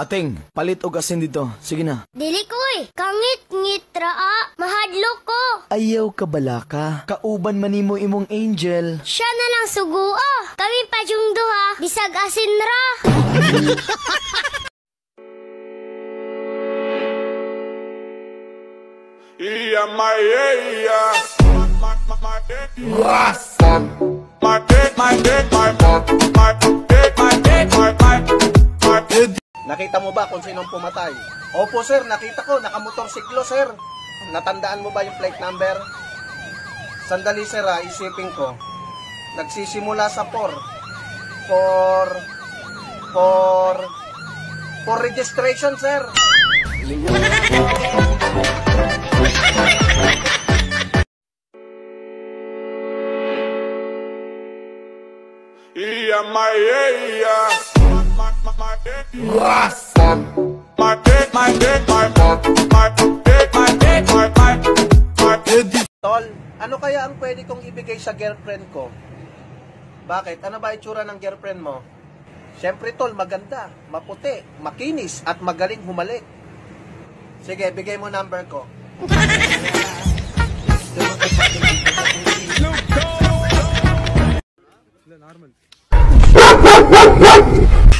Ating, palit og asin dito. Sige na. Dili ko eh. Kangit-ngit raa. Mahadlo ko. Ayaw ka balaka. Kauban man nimo imong angel. Siya na lang suguo. Kami pa yung duha. Bisag asin ra. Yeah, my yeah, yeah. Nakita mo ba kung sinong pumatay? Opo sir, nakita ko, nakamotor siklo sir. Natandaan mo ba yung plate number? Sandali sir ha, isipin ko. Nagsisimula sa 4. For... For... For registration sir. Yeah, my yeah, Tol, ano kaya ang pwede kong ibigay sa girlfriend ko? Bakit? Ano ba itsura ng girlfriend mo? Siyempre tol, maganda, maputi, makinis, at magaling humalik. Sige, bigay mo number ko. Ate